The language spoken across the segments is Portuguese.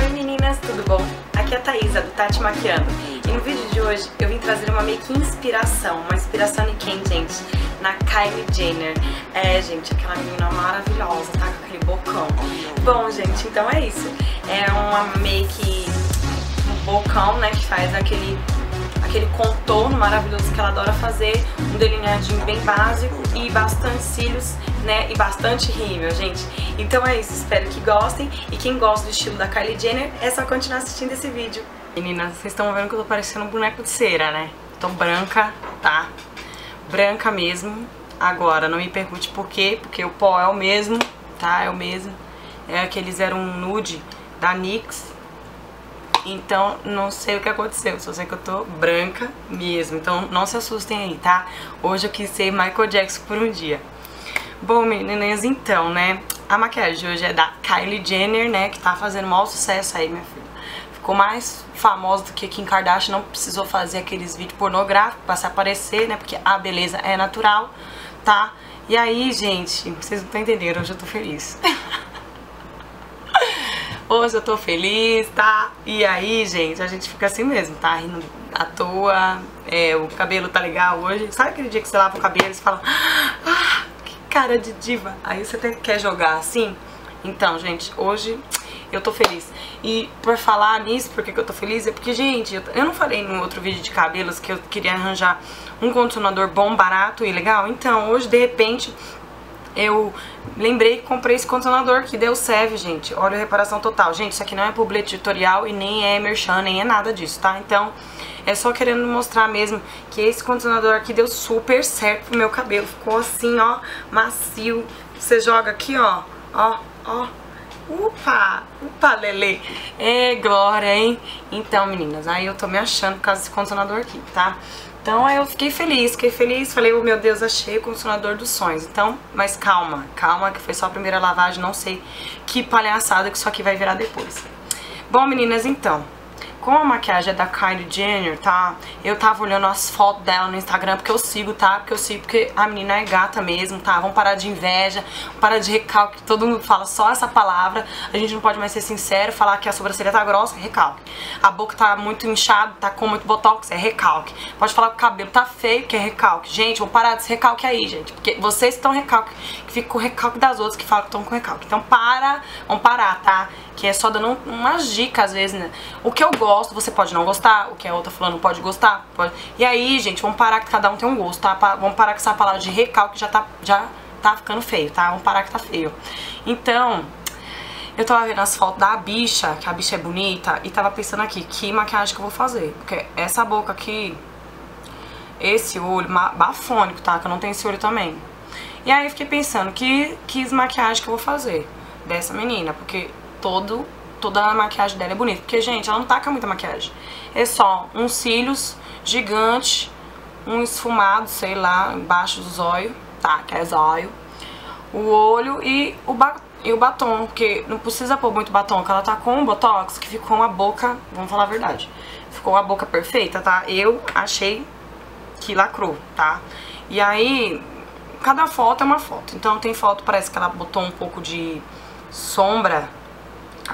Oi meninas, tudo bom? Aqui é a Thaisa, do Tati Maquiando. E no vídeo de hoje eu vim trazer uma que inspiração. Uma inspiração de quem, gente? Na Kylie Jenner. É, gente, aquela menina maravilhosa, tá? Com aquele bocão. Bom, gente, então é isso. É uma make um bocão, né? Que faz aquele aquele contorno maravilhoso que ela adora fazer, um delineadinho bem básico e bastante cílios, né, e bastante rímel, gente. Então é isso, espero que gostem e quem gosta do estilo da Kylie Jenner é só continuar assistindo esse vídeo. Meninas, vocês estão vendo que eu tô parecendo um boneco de cera, né? Tô branca, tá? Branca mesmo. Agora, não me pergunte por quê, porque o pó é o mesmo, tá? É o mesmo. É aqueles eram um nude da NYX, então, não sei o que aconteceu, só sei que eu tô branca mesmo. Então, não se assustem aí, tá? Hoje eu quis ser Michael Jackson por um dia. Bom, meninas, então, né? A maquiagem hoje é da Kylie Jenner, né? Que tá fazendo maior sucesso aí, minha filha. Ficou mais famosa do que Kim Kardashian. Não precisou fazer aqueles vídeos pornográficos pra se aparecer, né? Porque a beleza é natural, tá? E aí, gente, vocês não estão entendendo, hoje eu tô feliz. Hoje eu tô feliz, tá? E aí, gente, a gente fica assim mesmo, tá? Rindo à toa, é, o cabelo tá legal hoje. Sabe aquele dia que você lava o cabelo e você fala, ah, que cara de diva. Aí você até quer jogar assim. Então, gente, hoje eu tô feliz. E por falar nisso, por que, eu tô feliz? É porque, gente, eu não falei no outro vídeo de cabelos que eu queria arranjar um condicionador bom, barato e legal. Então, hoje, de repente, eu lembrei que comprei esse condicionador que deu serve, gente. A reparação total. Gente, isso aqui não é publi editorial e nem é merchan, nem é nada disso, tá? Então, é só querendo mostrar mesmo que esse condicionador aqui deu super certo pro meu cabelo. Ficou assim, ó, macio. Você joga aqui, ó, ó, ó. Upa, upa, Lele. É, glória, hein? Então, meninas, aí eu tô me achando por causa desse condicionador aqui, tá? Então aí eu fiquei feliz, fiquei feliz, falei, oh, meu Deus, achei o condicionador dos sonhos. Então, mas calma, calma, que foi só a primeira lavagem, não sei que palhaçada que isso aqui vai virar depois. Bom, meninas, então, como a maquiagem é da Kylie Jenner, tá? Eu tava olhando as fotos dela no Instagram, porque eu sigo, tá? Porque eu sigo, porque a menina é gata mesmo, tá? Vamos parar de inveja, parar de recalque, todo mundo fala só essa palavra. A gente não pode mais ser sincero, falar que a sobrancelha tá grossa, é recalque. A boca tá muito inchada, tá com muito botox, é recalque. Pode falar que o cabelo tá feio, que é recalque. Gente, vamos parar desse recalque aí, gente. Porque vocês estão recalque, que ficam com recalque das outras que falam que estão com recalque. Então para, vamos parar, tá? Que é só dando umas dicas, às vezes, né? O que eu gosto, você pode não gostar. O que a outra falando pode gostar. Pode... E aí, gente, vamos parar que cada um tem um gosto, tá? Vamos parar com essa palavra de recalque já tá, já tá ficando feio, tá? Vamos parar que tá feio. Então, eu tava vendo as fotos da bicha, que a bicha é bonita, e tava pensando aqui, que maquiagem que eu vou fazer. Porque essa boca aqui, esse olho, bafônico, tá? Que eu não tenho esse olho também. E aí eu fiquei pensando, que, que maquiagem que eu vou fazer dessa menina, porque todo, toda a maquiagem dela é bonita. Porque, gente, ela não taca muita maquiagem. É só uns cílios gigantes, um esfumado, sei lá, embaixo dos olhos, tá, que é zóio. O olho e o, ba e o batom, porque não precisa pôr muito batom, que ela tá com um botox que ficou uma boca, vamos falar a verdade, ficou uma boca perfeita, tá? Eu achei que lacrou, tá? E aí, cada foto é uma foto. Então tem foto, parece que ela botou um pouco de sombra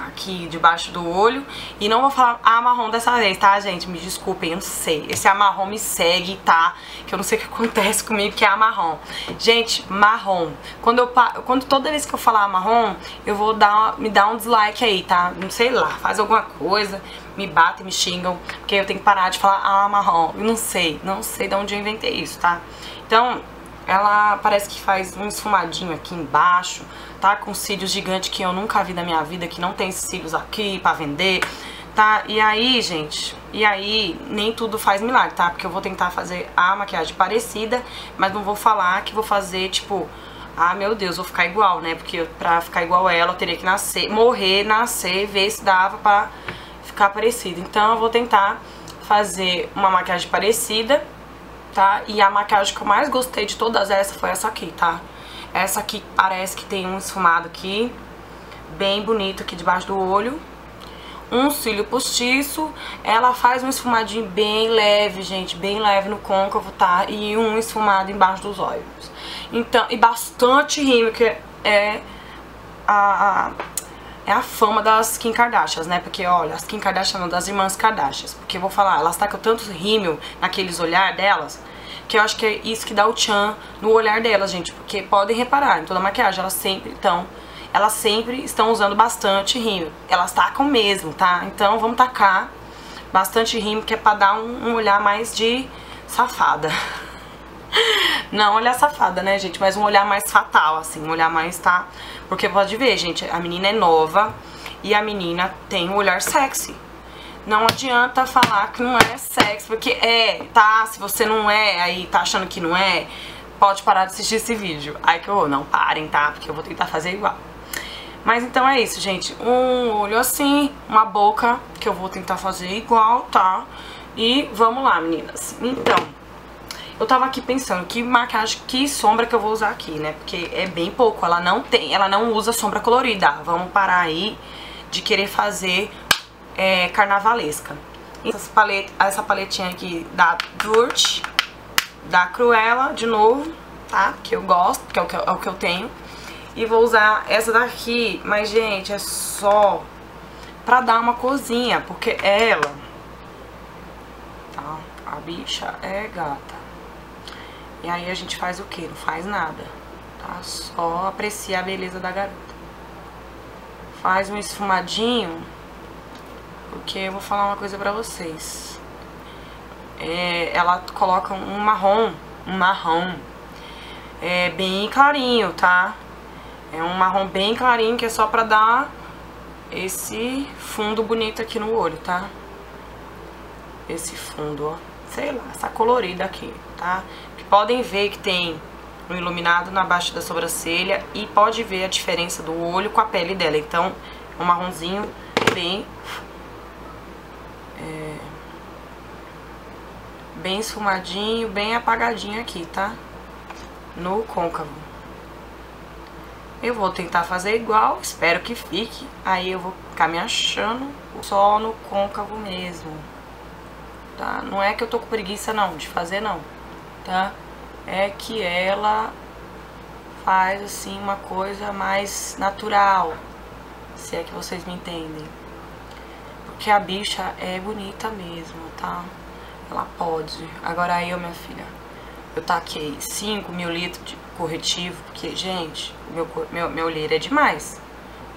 aqui debaixo do olho. E não vou falar amarrom dessa vez, tá, gente? Me desculpem, eu não sei. Esse amarrom me segue, tá? Que eu não sei o que acontece comigo, que é amarrom. Gente, marrom. Quando eu quando toda vez que eu falar marrom, eu vou dar me dar um dislike aí, tá? Não sei lá, faz alguma coisa, me batem, me xingam, porque eu tenho que parar de falar ah, marrom. Eu não sei, não sei de onde eu inventei isso, tá? Então, ela parece que faz um esfumadinho aqui embaixo, tá? Com cílios gigantes que eu nunca vi na minha vida, que não tem cílios aqui pra vender, tá? E aí, gente, e aí nem tudo faz milagre, tá? Porque eu vou tentar fazer a maquiagem parecida, mas não vou falar que vou fazer, tipo... Ah, meu Deus, vou ficar igual, né? Porque pra ficar igual ela, eu teria que nascer, morrer, nascer, ver se dava pra ficar parecido. Então eu vou tentar fazer uma maquiagem parecida, tá? E a maquiagem que eu mais gostei de todas essas foi essa aqui, tá? Essa aqui parece que tem um esfumado aqui, bem bonito aqui debaixo do olho. Um cílio postiço, ela faz um esfumadinho bem leve, gente, bem leve no côncavo, tá? E um esfumado embaixo dos olhos. Então, e bastante rímel, que é a, a é a fama das Kim Kardashians, né? Porque, olha, as Kim Kardashian não, das irmãs Kardashians. Porque eu vou falar, elas tacam tanto rímel naqueles olhar delas, que eu acho que é isso que dá o tchan no olhar delas, gente. Porque podem reparar, em toda maquiagem, elas sempre estão... Elas sempre estão usando bastante rímel. Elas tacam mesmo, tá? Então, vamos tacar bastante rímel, que é pra dar um, um olhar mais de safada. Não olhar safada, né, gente? Mas um olhar mais fatal, assim. Um olhar mais, tá? Porque pode ver, gente, a menina é nova e a menina tem um olhar sexy. Não adianta falar que não é sexy, porque é, tá? Se você não é, aí tá achando que não é, pode parar de assistir esse vídeo. Aí que eu, não parem, tá? Porque eu vou tentar fazer igual. Mas então é isso, gente. Um olho assim, uma boca, que eu vou tentar fazer igual, tá? E vamos lá, meninas. Então, eu tava aqui pensando que maquiagem, que sombra que eu vou usar aqui, né? Porque é bem pouco, ela não tem, ela não usa sombra colorida. Vamos parar aí de querer fazer é, carnavalesca. Essa, paleta, essa paletinha aqui da Dirt, da Cruella, de novo, tá? Que eu gosto, que é o que, é o que eu tenho. E vou usar essa daqui, mas, gente, é só pra dar uma cozinha, porque ela... Tá? A bicha é gata. E aí a gente faz o quê? Não faz nada, tá? Só aprecia a beleza da garota. Faz um esfumadinho, porque eu vou falar uma coisa pra vocês. É, ela coloca um marrom, um marrom, é bem clarinho, tá? É um marrom bem clarinho que é só pra dar esse fundo bonito aqui no olho, tá? Esse fundo, ó. Sei lá, essa colorida aqui, tá? Podem ver que tem um iluminado na baixa da sobrancelha e pode ver a diferença do olho com a pele dela. Então, um marronzinho bem... É, bem esfumadinho, bem apagadinho aqui, tá? No côncavo. Eu vou tentar fazer igual, espero que fique. Aí eu vou ficar me achando só no côncavo mesmo. Tá? Não é que eu tô com preguiça não, de fazer não tá? É que ela faz assim uma coisa mais natural, se é que vocês me entendem. Porque a bicha é bonita mesmo, tá? Ela pode. Agora eu, minha filha, eu taquei 5 mil litros de corretivo, porque, gente, meu, meu, meu olheiro é demais,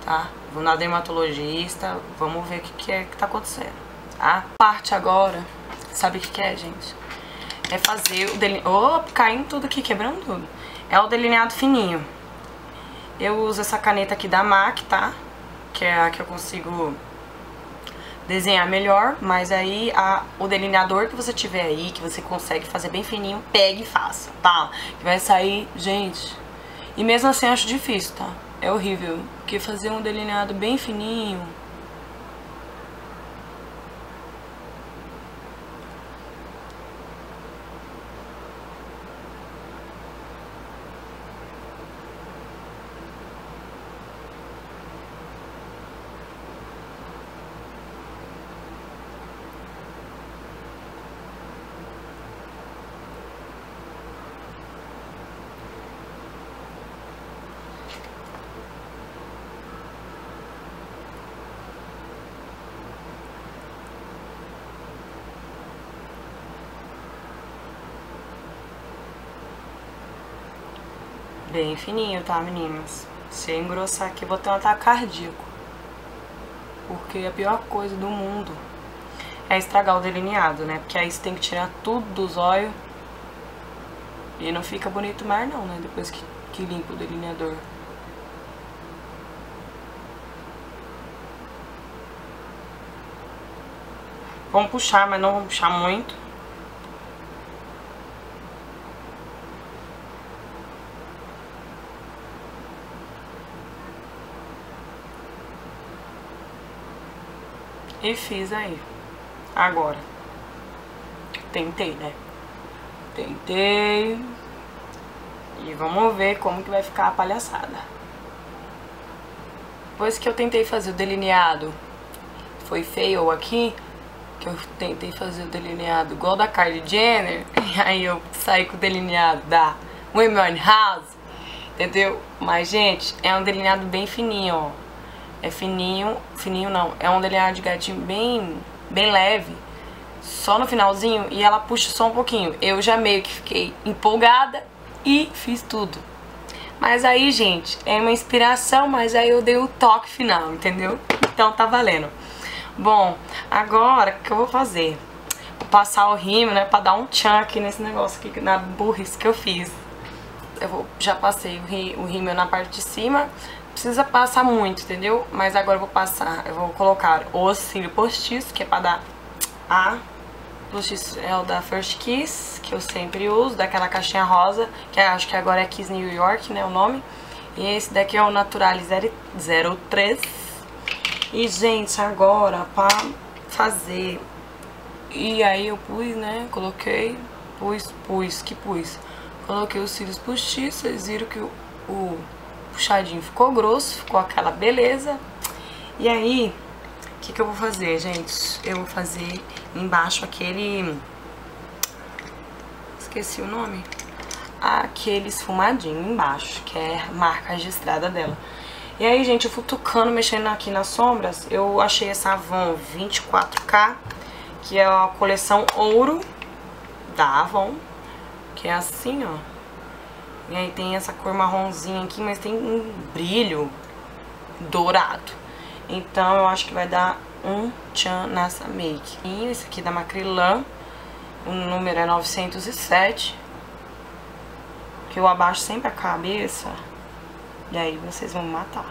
tá? Vou na dermatologista, vamos ver o que, que é que tá acontecendo, tá? Parte agora, sabe o que, que é, gente? É fazer o delineado... Oh, caindo tudo aqui, quebrando tudo. É o delineado fininho. Eu uso essa caneta aqui da MAC, tá? Que é a que eu consigo desenhar melhor, mas aí a, o delineador que você tiver aí, que você consegue fazer bem fininho, pegue e faça, tá? Que vai sair, gente... E mesmo assim eu acho difícil, tá? É horrível, porque fazer um delineado bem fininho Bem fininho, tá, meninas? Se engrossar aqui, vou ter um ataque cardíaco. Porque a pior coisa do mundo é estragar o delineado, né? Porque aí você tem que tirar tudo dos olhos. E não fica bonito mais não, né? Depois que, que limpa o delineador. Vamos puxar, mas não vamos puxar muito. E fiz aí. Agora. Tentei, né? Tentei. E vamos ver como que vai ficar a palhaçada. Depois que eu tentei fazer o delineado, foi feio aqui, que eu tentei fazer o delineado igual da Kylie Jenner, e aí eu saí com o delineado da Women House, entendeu? Mas, gente, é um delineado bem fininho, ó. É fininho, fininho não, é um delineado de gatinho bem, bem leve, só no finalzinho, e ela puxa só um pouquinho. Eu já meio que fiquei empolgada e fiz tudo. Mas aí, gente, é uma inspiração, mas aí eu dei o toque final, entendeu? Então tá valendo. Bom, agora o que eu vou fazer? Vou passar o rímel, né, pra dar um tchan aqui nesse negócio aqui, na burrice que eu fiz. Eu vou, já passei o rímel na parte de cima, precisa passar muito, entendeu? Mas agora eu vou passar, eu vou colocar o cílio postiço, que é pra dar a postiço é o da First Kiss, que eu sempre uso, daquela caixinha rosa, que acho que agora é Kiss New York, né, o nome. E esse daqui é o Naturale 03. E, gente, agora, pra fazer... E aí eu pus, né, coloquei, pus, pus, que pus. Coloquei os cílios postiços, vocês viram que o, o puxadinho ficou grosso, ficou aquela beleza. E aí, o que, que eu vou fazer, gente? Eu vou fazer embaixo aquele... Esqueci o nome. Aquele esfumadinho embaixo, que é marca registrada dela. E aí, gente, eu futucando, mexendo aqui nas sombras, eu achei essa Avon 24K, que é a coleção ouro da Avon, que é assim, ó. E aí tem essa cor marronzinha aqui, mas tem um brilho dourado. Então eu acho que vai dar um tchan nessa make. E esse aqui da Macrylan, o número é 907. Que eu abaixo sempre a cabeça. E aí vocês vão me matar.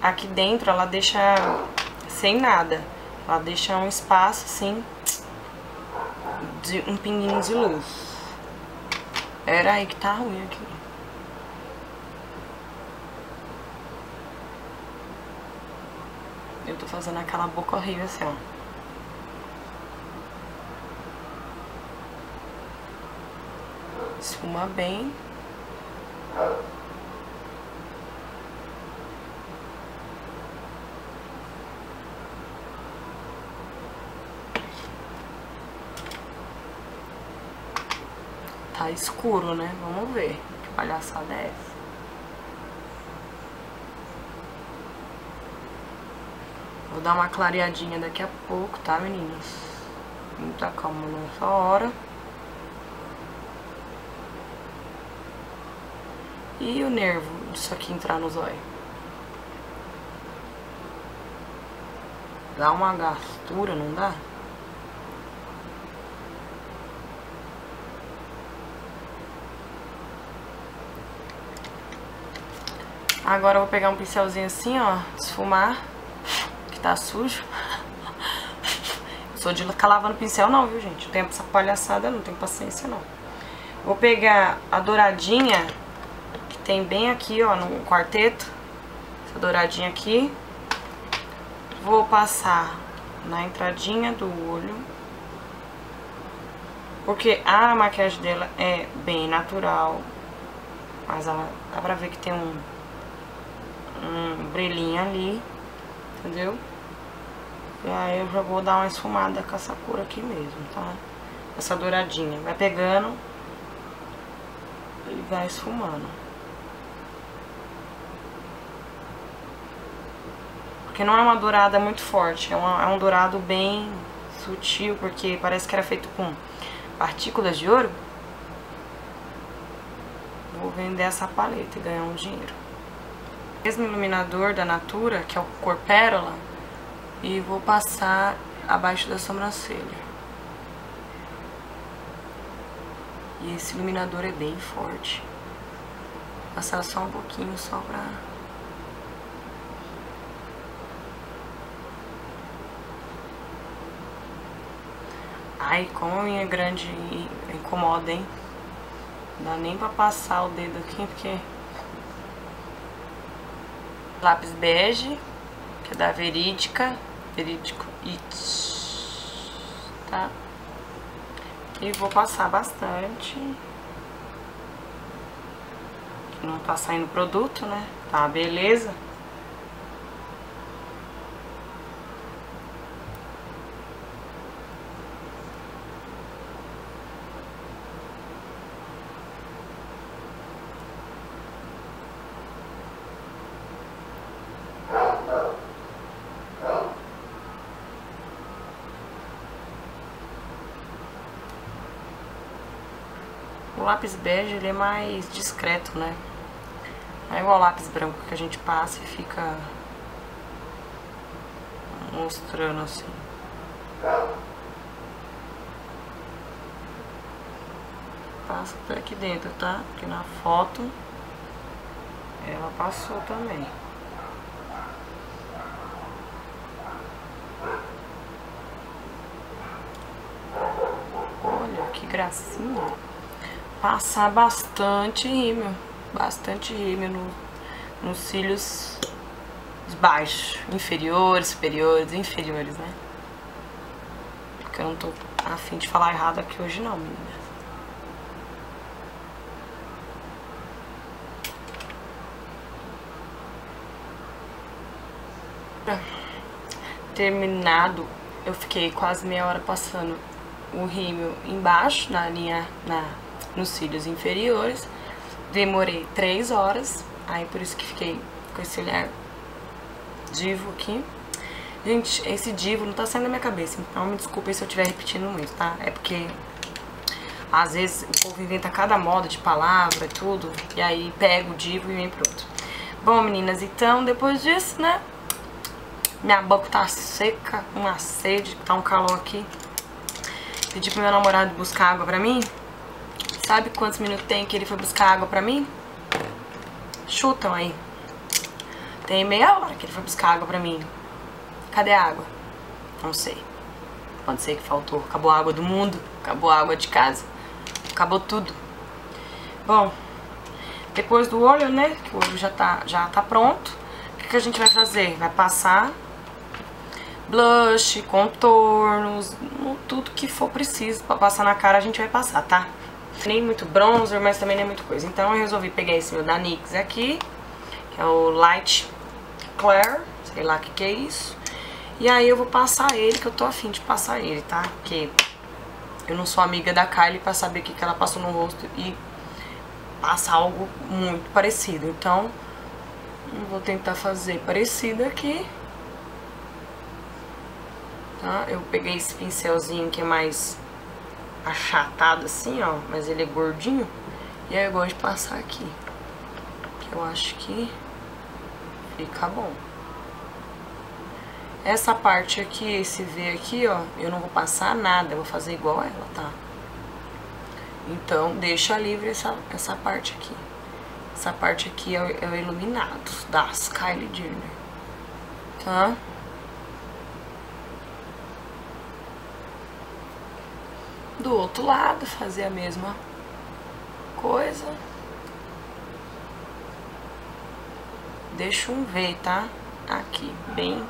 Aqui dentro ela deixa sem nada. Ela deixa um espaço assim, de um pinguinho de luz. Era aí que tá ruim aqui. Eu tô fazendo aquela boca horrível assim, ó. Esfuma bem. Tá escuro, né? Vamos ver que palhaçada é essa. Vou dar uma clareadinha daqui a pouco, tá, meninas? Muita calma nessa hora. E o nervo disso aqui entrar no zóio? Dá uma gastura, não dá? Agora eu vou pegar um pincelzinho assim, ó, esfumar, que tá sujo. sou de ficar lavando pincel não, viu, gente? Não tenho essa palhaçada, não tenho paciência, não. Vou pegar a douradinha, que tem bem aqui, ó, no quarteto. Essa douradinha aqui. Vou passar na entradinha do olho. Porque a maquiagem dela é bem natural. Mas ela, dá pra ver que tem um um brilhinho ali, entendeu? E aí eu já vou dar uma esfumada com essa cor aqui mesmo, tá? Essa douradinha. Vai pegando e vai esfumando. Porque não é uma dourada muito forte, é, uma, é um dourado bem sutil, porque parece que era feito com partículas de ouro. Vou vender essa paleta e ganhar um dinheiro mesmo iluminador da Natura, que é o cor pérola, e vou passar abaixo da sobrancelha. E esse iluminador é bem forte. Vou passar só um pouquinho, só pra... Ai, como a minha grande incomoda, hein? Não dá nem pra passar o dedo aqui, porque lápis bege, que é da Verídica, Verídico It, tá? E vou passar bastante. Não tá saindo produto, né? Tá, beleza. O lápis bege, ele é mais discreto, né? Não é igual lápis branco que a gente passa e fica mostrando assim. Passa por aqui dentro, tá? Porque na foto ela passou também. Olha que gracinha. Passar bastante rímel. Bastante rímel no, nos cílios baixos. Inferiores, superiores, inferiores, né? Porque eu não tô afim de falar errado aqui hoje não, menina. terminado, eu fiquei quase meia hora passando o rímel embaixo, na linha, na, nos cílios inferiores. Demorei três horas, aí por isso que fiquei com esse olhar divo aqui. Gente, esse divo não tá saindo da minha cabeça, então me desculpe se eu estiver repetindo muito, tá? É porque às vezes o povo inventa cada moda de palavra e tudo, e aí pega o divo e vem pronto. Bom, meninas, então depois disso, né, minha boca tá seca, uma sede, tá um calor aqui. Pedi pro meu namorado buscar água pra mim. Sabe quantos minutos tem que ele foi buscar água pra mim? Chutam aí. Tem meia hora que ele foi buscar água pra mim. Cadê a água? Não sei. Pode ser que faltou. Acabou a água do mundo, acabou a água de casa, acabou tudo. Bom, depois do olho, né, que o olho já tá, já tá pronto, o que, que a gente vai fazer? Vai passar blush, contornos, tudo que for preciso pra passar na cara a gente vai passar, tá? Nem muito bronzer, mas também nem muito coisa. Então eu resolvi pegar esse meu da NYX aqui, que é o Light Claire, sei lá o que que é isso. E aí eu vou passar ele, que eu tô afim de passar ele, tá? Porque eu não sou amiga da Kylie pra saber o que, que ela passou no rosto e passar algo muito parecido. Então, eu vou tentar fazer parecido aqui tá? Eu peguei esse pincelzinho que é mais achatado assim, ó, mas ele é gordinho. E aí eu gosto de passar aqui. Que eu acho que fica bom. Essa parte aqui, esse V aqui, ó, eu não vou passar nada, eu vou fazer igual ela, tá? Então, deixa livre essa, essa parte aqui. Essa parte aqui é o, é o iluminado das Kylie Jenner, tá? Do outro lado, fazer a mesma coisa. Deixa um V, tá? Aqui, bem...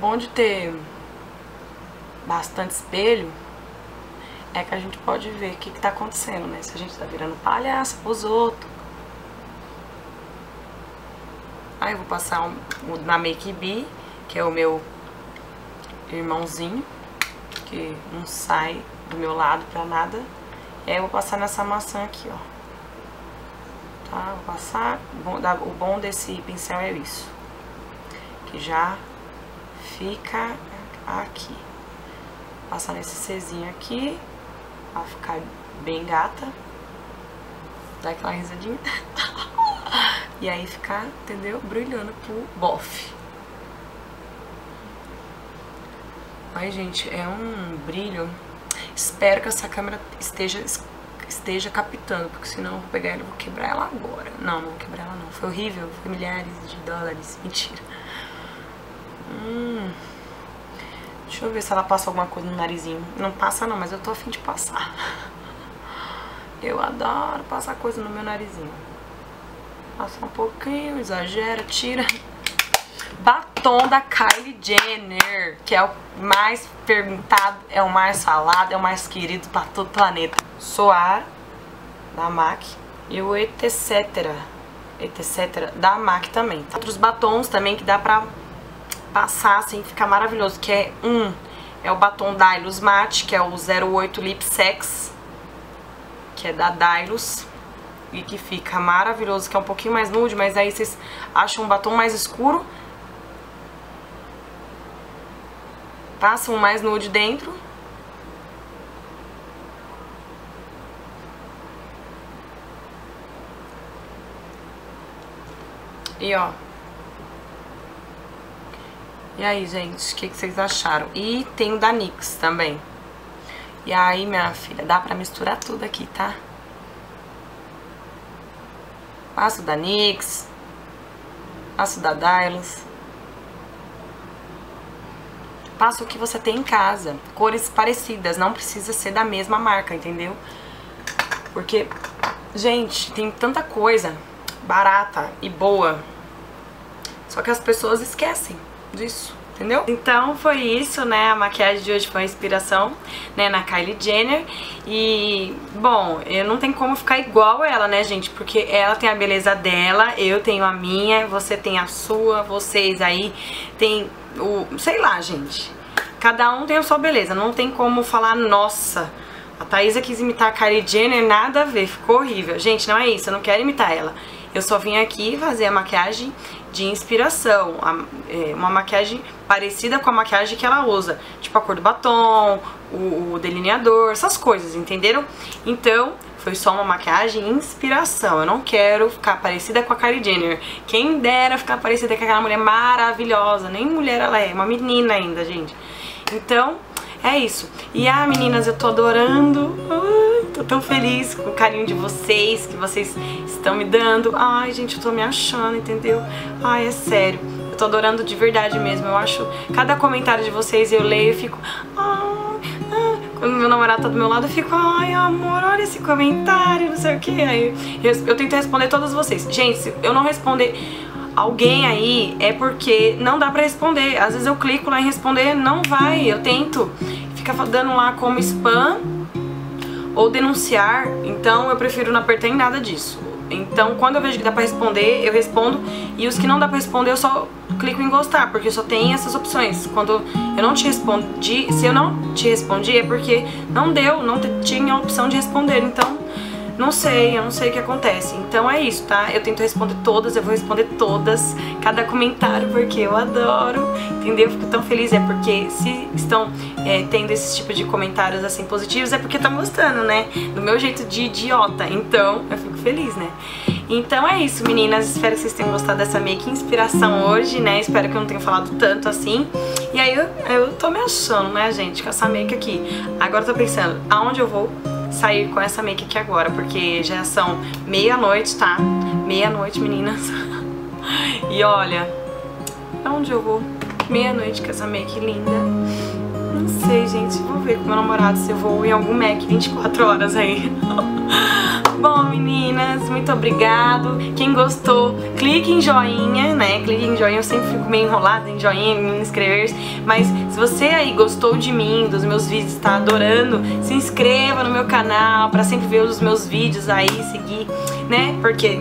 Bom de ter bastante espelho é que a gente pode ver o que, que tá acontecendo, né? Se a gente tá virando palhaça pros outros. Aí eu vou passar um, na Make B que é o meu irmãozinho, que não sai do meu lado pra nada. E aí eu vou passar nessa maçã aqui, ó. Tá? Vou passar. O bom desse pincel é isso. Que já fica aqui. Vou passar nesse Czinho aqui, pra ficar bem gata. Dá aquela risadinha. e aí ficar, entendeu? Brilhando pro bofe. Ai, gente, é um brilho. Espero que essa câmera esteja, esteja captando, porque senão eu vou pegar ela e vou quebrar ela agora. Não, não vou quebrar ela não. Foi horrível, foi milhares de dólares. Mentira. Hum. Deixa eu ver se ela passa alguma coisa no narizinho. Não passa não, mas eu tô afim de passar. Eu adoro passar coisa no meu narizinho. Passa um pouquinho, exagera, tira batom da Kylie Jenner, que é o mais perguntado, é o mais falado, é o mais querido para todo o planeta. Soar, da MAC, e o etc. etc. da MAC também. Tá? Outros batons também que dá pra passar assim, ficar maravilhoso, que é um, é o batom Dylos Matte, que é o 08 Lip Sex, que é da Dylos e que fica maravilhoso, que é um pouquinho mais nude, mas aí vocês acham um batom mais escuro, Passa um mais nude dentro. E ó. E aí, gente, o que, que vocês acharam? E tem o da NYX também. E aí, minha filha, dá pra misturar tudo aqui, tá? Passo da NYX. Passo da Dylos. Passa o que você tem em casa. Cores parecidas, não precisa ser da mesma marca, entendeu? Porque, gente, tem tanta coisa barata e boa. Só que as pessoas esquecem disso, entendeu? Então foi isso, né? A maquiagem de hoje foi uma inspiração, né, na Kylie Jenner. E, bom, eu não tenho como ficar igual ela, né, gente? Porque ela tem a beleza dela, eu tenho a minha, você tem a sua, vocês aí tem o... sei lá, gente. Cada um tem a sua beleza, não tem como falar, nossa... A Thaisa quis imitar a Kylie Jenner, nada a ver, ficou horrível. Gente, não é isso, eu não quero imitar ela. Eu só vim aqui fazer a maquiagem de inspiração, é, uma maquiagem parecida com a maquiagem que ela usa, tipo a cor do batom, o, delineador, essas coisas, entenderam? Então, foi só uma maquiagem inspiração. Eu não quero ficar parecida com a Kylie Jenner. Quem dera ficar parecida com aquela mulher maravilhosa. Nem mulher ela é, uma menina ainda, gente. Então, é isso. E ah, meninas, eu tô adorando. Ai, tô tão feliz com o carinho de vocês, que vocês estão me dando. Ai, gente, eu tô me achando, entendeu? Ai, é sério. Eu tô adorando de verdade mesmo. Eu acho cada comentário de vocês eu leio e fico. Ai. Quando meu namorado tá do meu lado, eu fico, ai amor, olha esse comentário, não sei o que. Aí eu, eu tento responder todas vocês. Gente, se eu não responder alguém aí é porque não dá pra responder. Às vezes eu clico lá em responder, não vai, eu tento. Fica dando lá como spam ou denunciar, então eu prefiro não apertar em nada disso. Então, quando eu vejo que dá pra responder, eu respondo. E os que não dá pra responder, eu só clico em gostar, porque só tem essas opções. Quando eu não te respondi, se eu não te respondi, é porque não deu, não tinha opção de responder. Então, não sei, eu não sei o que acontece. Então é isso, tá? Eu tento responder todas, eu vou responder todas, cada comentário, porque eu adoro, entendeu? Eu fico tão feliz, é porque se estão é, tendo esse tipo de comentários assim positivos, é porque estão gostando, né? Do meu jeito de idiota. Então eu fico feliz, né? Então é isso, meninas. Espero que vocês tenham gostado dessa make inspiração hoje, né? Espero que eu não tenha falado tanto assim. E aí eu, eu tô me achando, né, gente, com essa make aqui. Agora eu tô pensando, aonde eu vou sair com essa make aqui agora, porque já são meia-noite, tá? Meia-noite, meninas. e olha, aonde eu vou? Meia-noite com essa make linda. Não sei, gente. Vou ver com meu namorado se eu vou em algum Mac 24 horas aí. Bom, meninas, muito obrigado. Quem gostou, clique em joinha, né? Clique em joinha, eu sempre fico meio enrolada em joinha, em inscrever Mas se você aí gostou de mim, dos meus vídeos, tá adorando, se inscreva no meu canal pra sempre ver os meus vídeos aí, seguir, né? Porque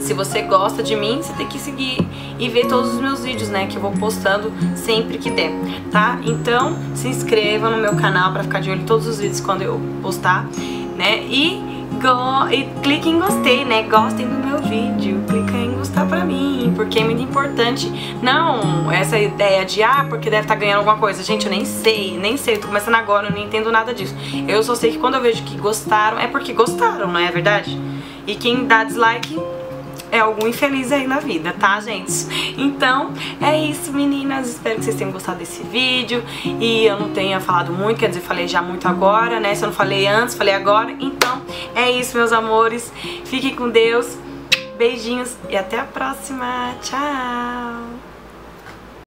se você gosta de mim, você tem que seguir e ver todos os meus vídeos, né, que eu vou postando sempre que der, tá? Então, se inscreva no meu canal pra ficar de olho em todos os vídeos quando eu postar, né? E Go e clique em gostei, né? Gostem do meu vídeo, clica em gostar pra mim, porque é muito importante. Não essa ideia de, ah, porque deve estar tá ganhando alguma coisa. Gente, eu nem sei, nem sei, eu tô começando agora, eu não entendo nada disso. Eu só sei que quando eu vejo que gostaram, é porque gostaram, não é verdade? E quem dá dislike é algum infeliz aí na vida, tá, gente? Então, é isso, meninas. Espero que vocês tenham gostado desse vídeo. E eu não tenha falado muito, quer dizer, falei já muito agora, né? Se eu não falei antes, falei agora. Então, é isso, meus amores. Fiquem com Deus. Beijinhos e até a próxima. Tchau!